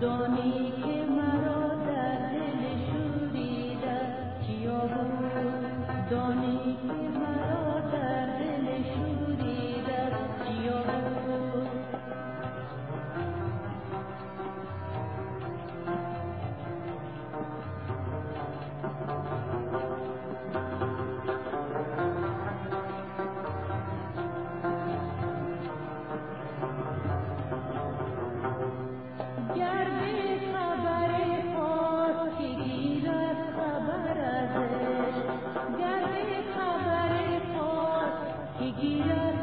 دانی که girar.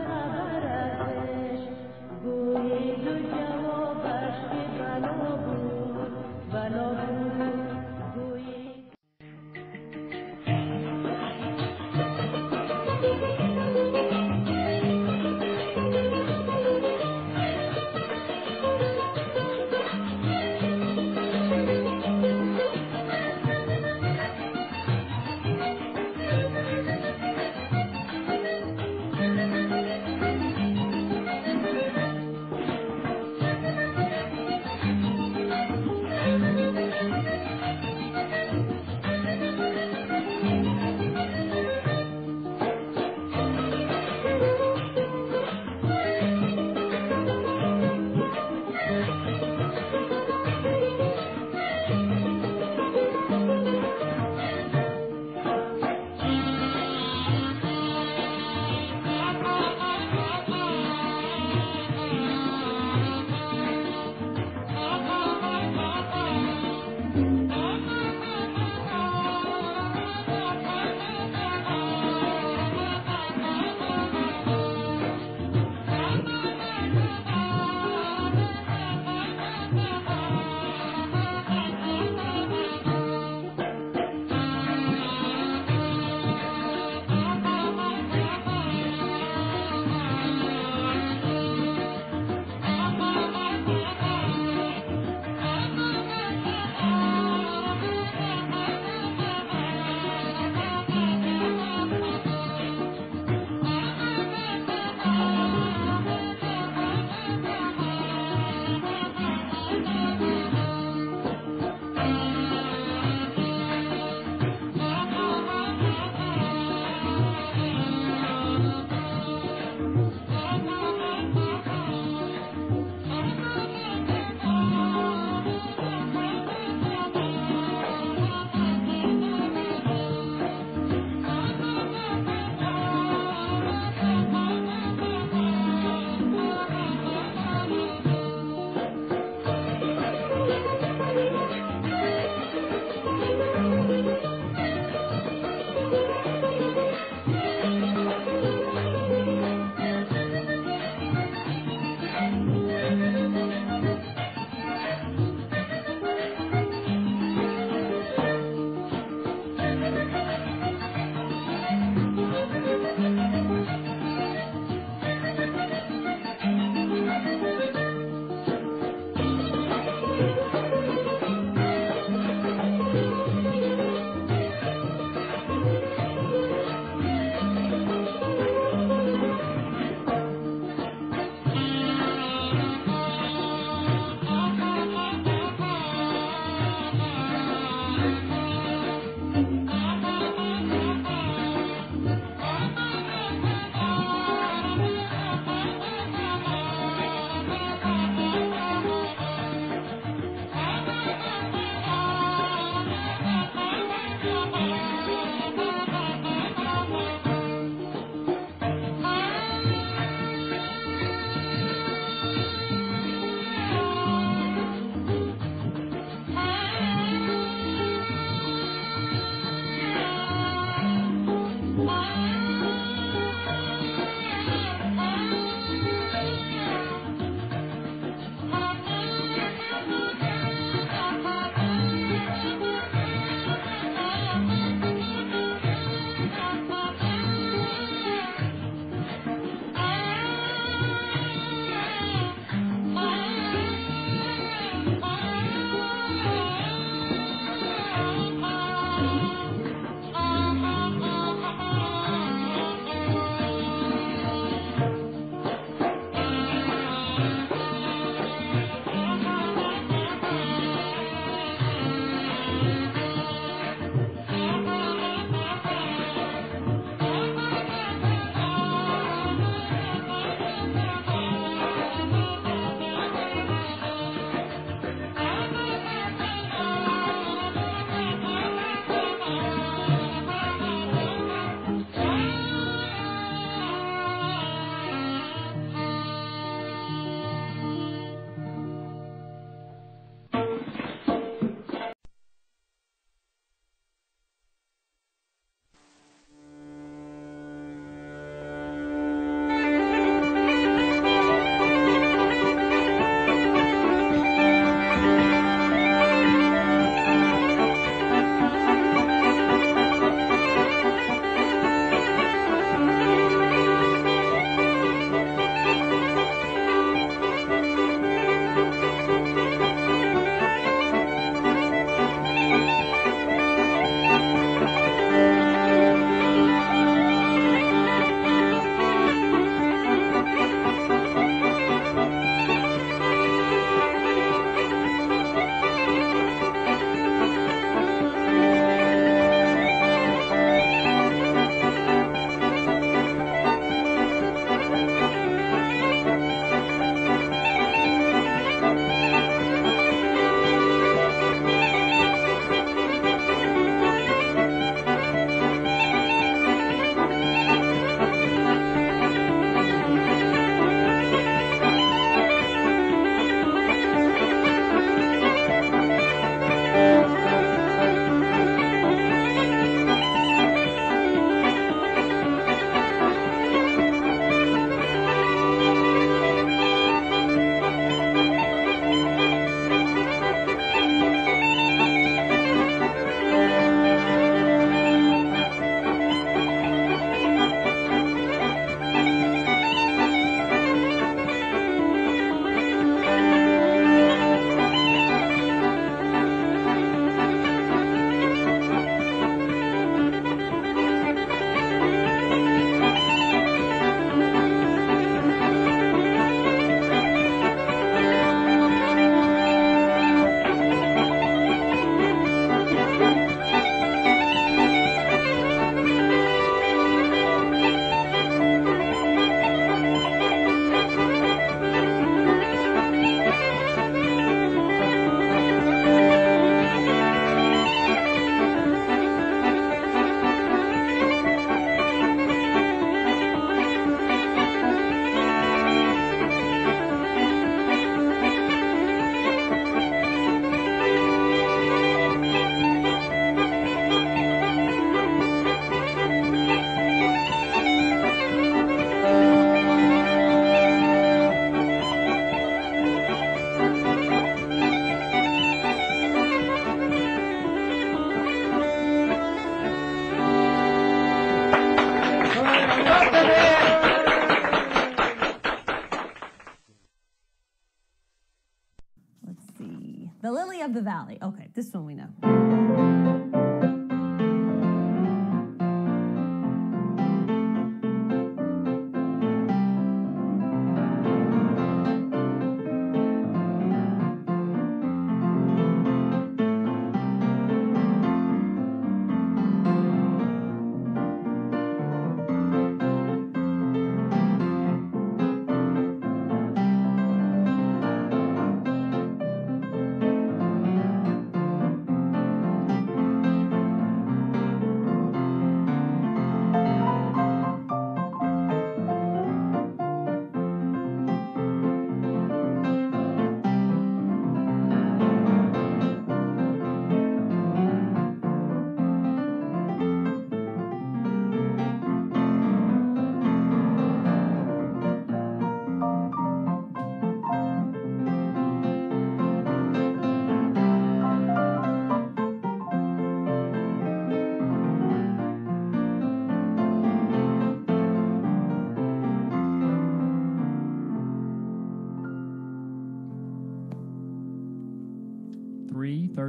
Let's see. The Lily of the Valley. Okay, this one we know.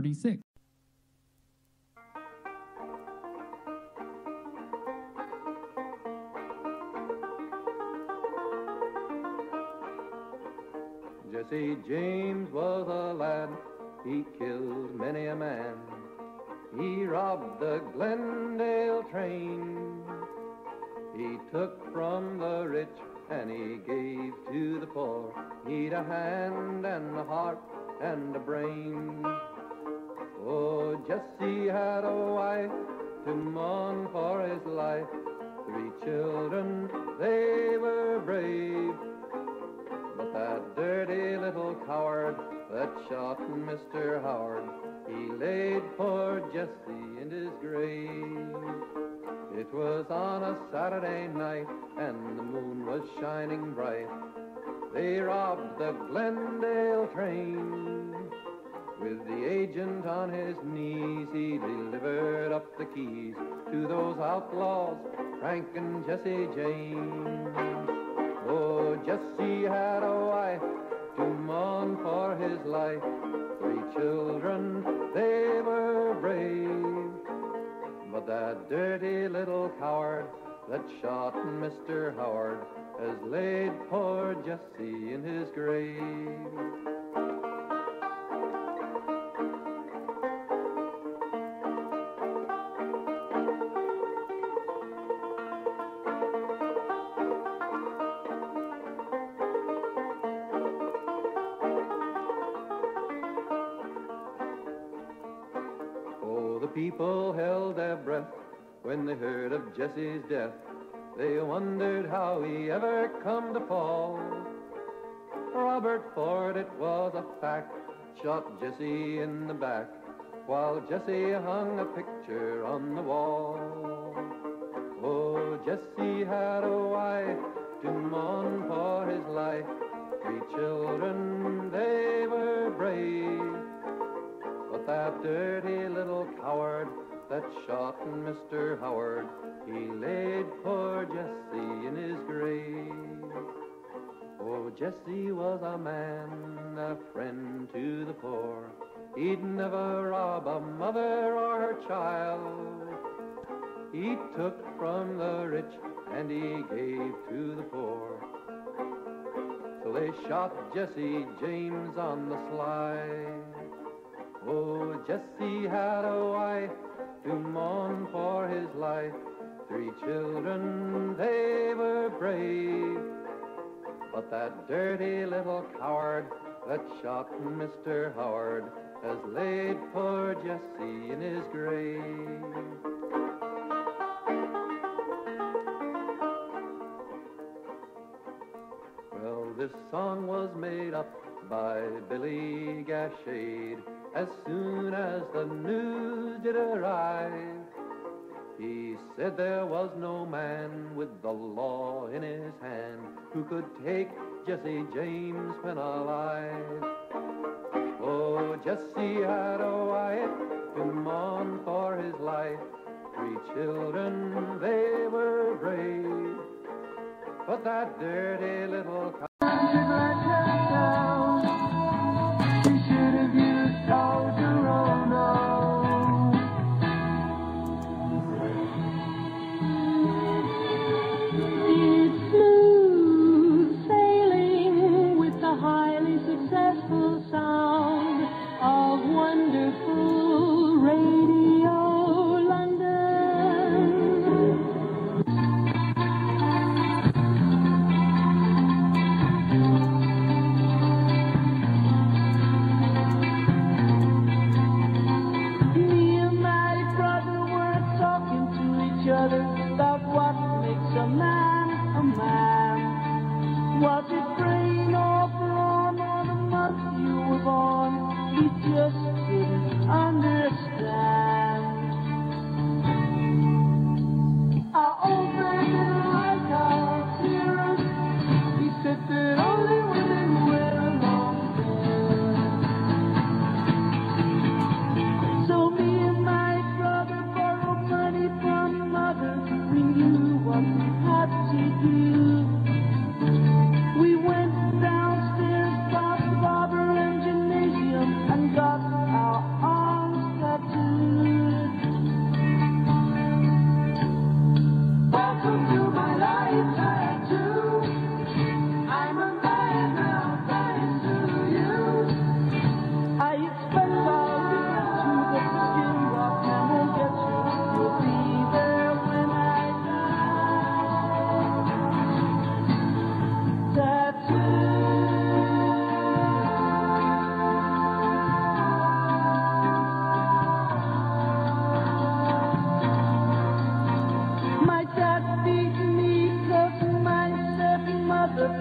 Three thirty-six. Jesse James was a lad, he killed many a man. He robbed the Glendale train. He took from the rich and he gave to the poor. He'd a hand and a heart and a brain. Oh, Jesse had a wife to mourn for his life. Three children, they were brave. But that dirty little coward that shot Mr. Howard, he laid poor Jesse in his grave. It was on a Saturday night and the moon was shining bright. They robbed the Glendale train. With the agent on his knees, he delivered up the keys to those outlaws, Frank and Jesse James. Oh, Jesse had a wife to mourn for his life. Three children, they were brave. But that dirty little coward that shot Mr. Howard has laid poor Jesse in his grave. Jesse's death. They wondered how he ever come to fall. Robert Ford, it was a fact, shot Jesse in the back, while Jesse hung a picture on the wall. Oh, Jesse had a wife to mourn for his life. Three children, they were brave. But that dirty little coward that shot Mr. Howard, he laid poor Jesse in his grave. Oh, Jesse was a man, a friend to the poor. He'd never rob a mother or her child. He took from the rich and he gave to the poor. So they shot Jesse James on the sly. Oh, Jesse had a wife to mourn for his life. Three children, they were brave. But that dirty little coward that shot Mr. Howard has laid poor Jesse in his grave. Well, this song was made up by Billy Gashade as soon as the news did arrive. He said there was no man with the law in his hand who could take Jesse James when alive. Oh, Jesse had a wife to mourn for his life. Three children, they were brave. But that dirty little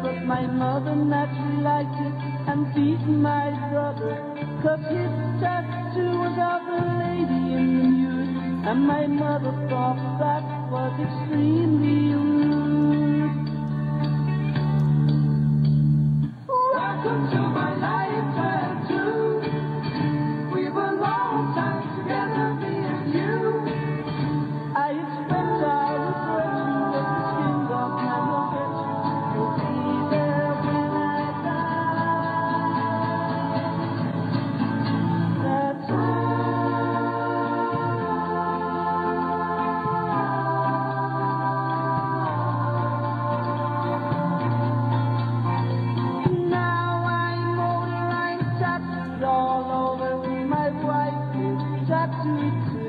but my mother naturally liked it and beat my brother 'cause his tattoo was of a lady in the nude, and my mother thought that was extremely rude. Welcome to is tattooed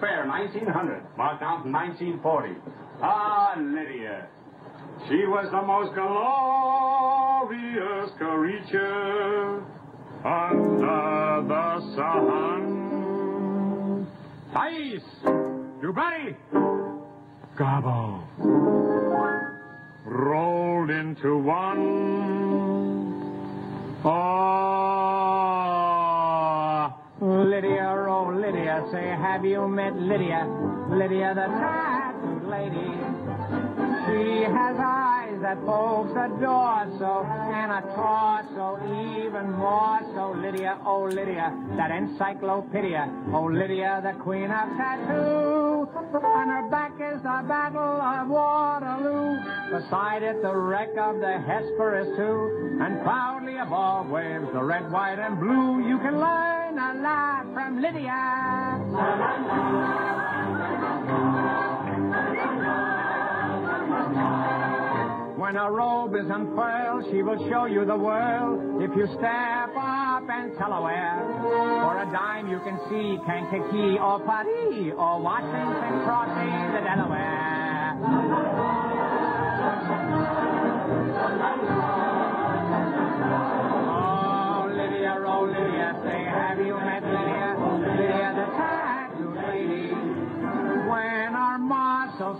Fair, 1900, marked out in 1940. Ah, Lydia. She was the most glorious creature under the sun. Thais! Dubray! Gobbo! Rolled into one. Oh, Lydia, oh Lydia, say, have you met Lydia? Lydia, the tattooed lady. She has eyes that folks adore so, and a torso even more so. Lydia, oh Lydia, that encyclopedia. Oh Lydia, the queen of tattoo. On her back is the battle of Waterloo. Beside it, the wreck of the Hesperus too. And proudly above waves the red, white, and blue. You can learn from Lydia. When a robe is unfurled, she will show you the world. If you step up and tell her where, for a dime you can see Kankakee or Paris or Washington crossing the Delaware.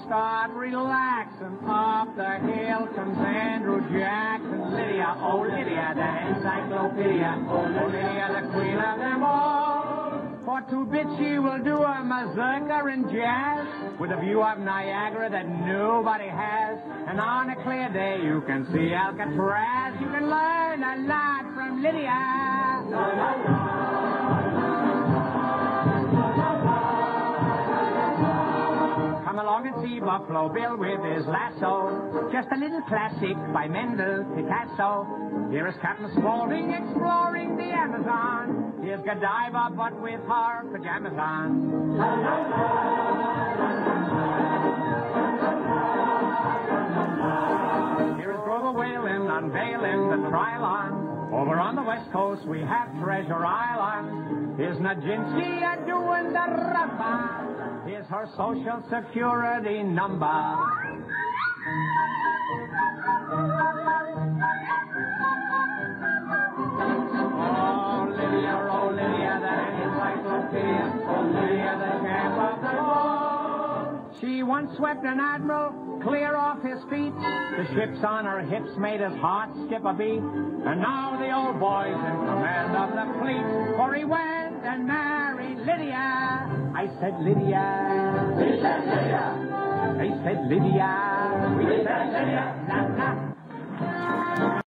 Start relaxing up the hill comes Andrew Jackson. Lydia, oh Lydia, the encyclopedia. Oh Lydia, the queen of them all. For two bits she will do a mazurka in jazz with a view of Niagara that nobody has. And on a clear day you can see Alcatraz. You can learn a lot from Lydia. Come along and see Buffalo Bill with his lasso. Just a little classic by Mendel Picasso. Here is Captain Spaulding exploring the Amazon. Here's Godiva, but with her pajamas on. Here is Grover Whalen unveiling the Trylon. Over on the west coast we have Treasure Island. Here's Nijinsky a doing the rumba. Here's her social security number. She once swept an admiral clear off his feet. The ships on her hips made his heart skip a beat. And now the old boy's in command of the fleet. For he went and married Lydia. I said Lydia. We said Lydia. They said Lydia. We said Lydia. Na, na.